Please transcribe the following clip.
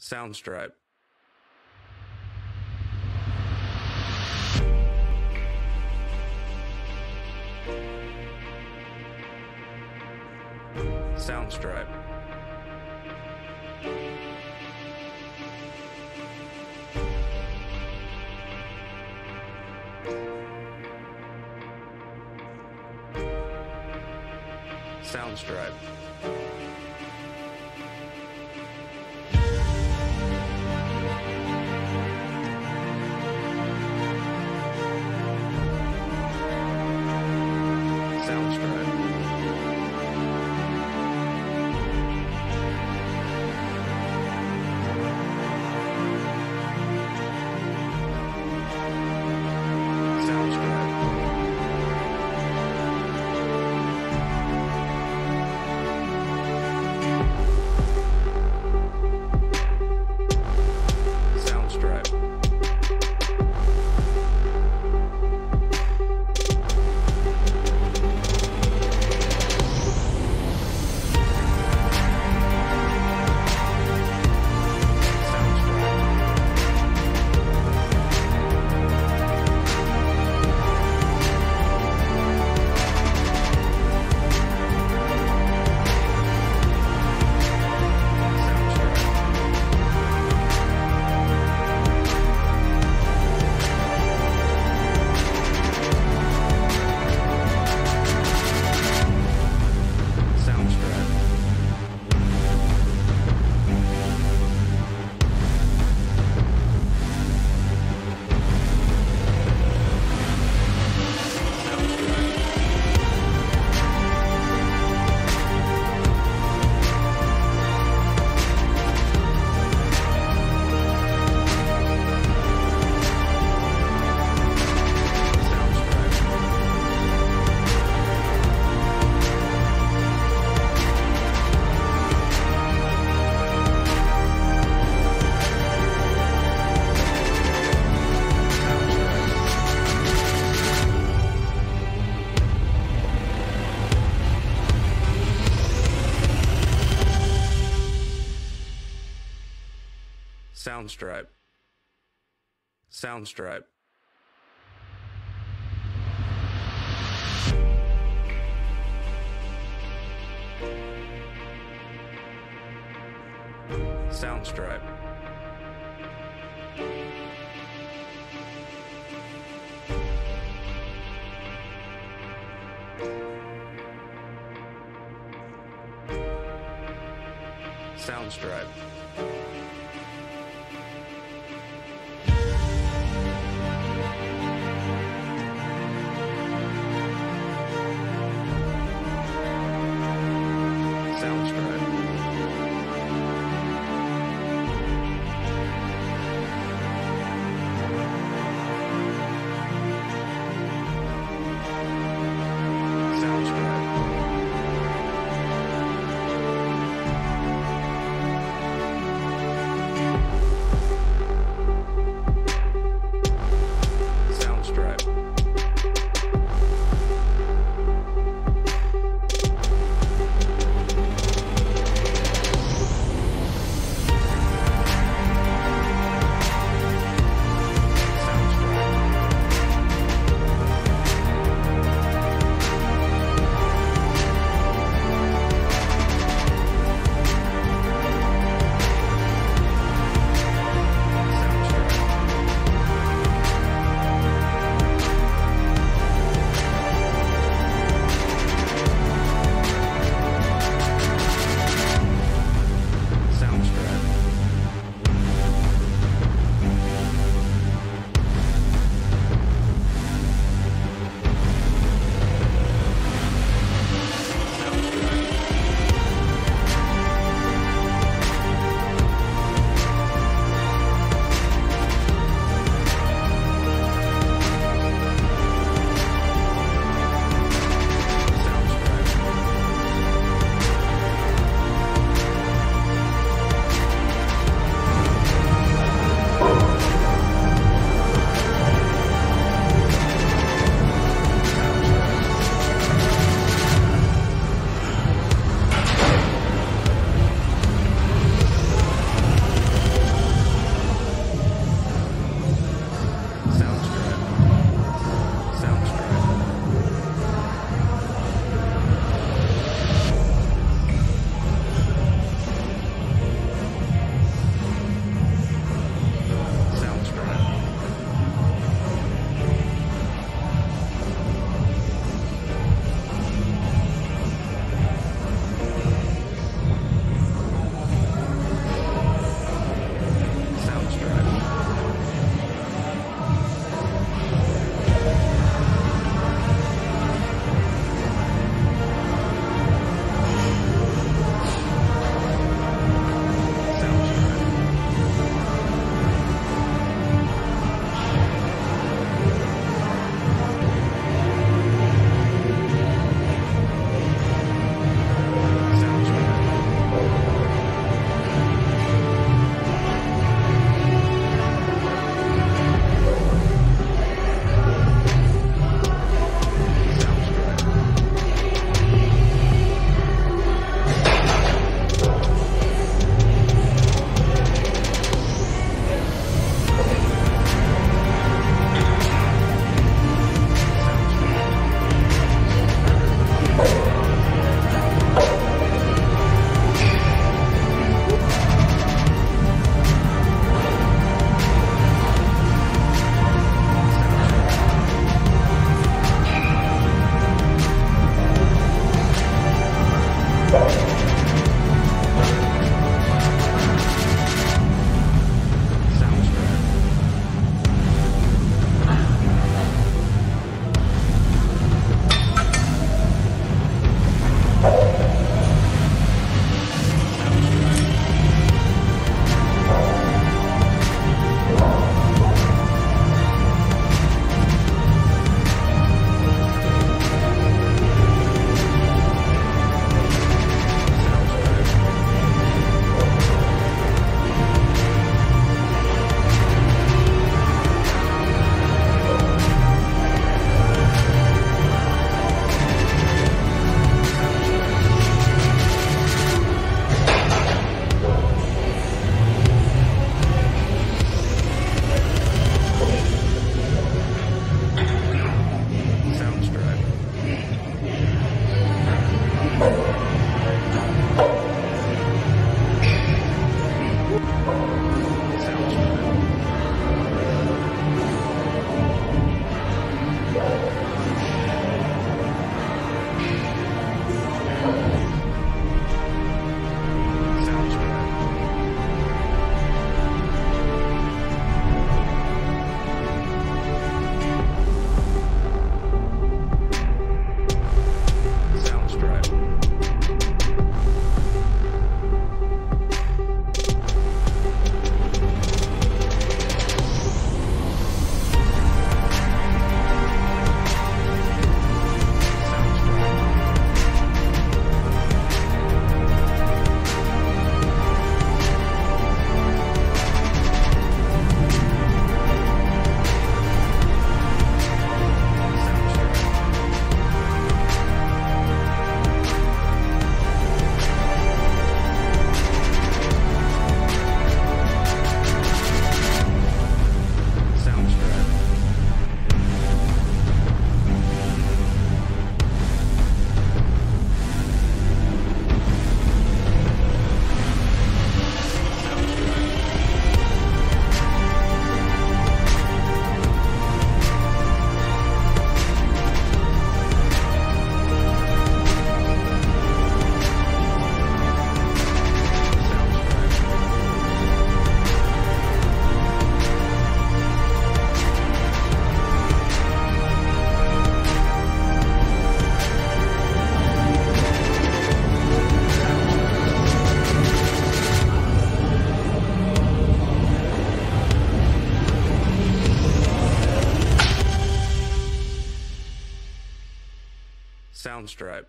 Soundstripe. Soundstripe. Soundstripe. Soundstripe. Soundstripe. Soundstripe. Soundstripe. Soundstripe.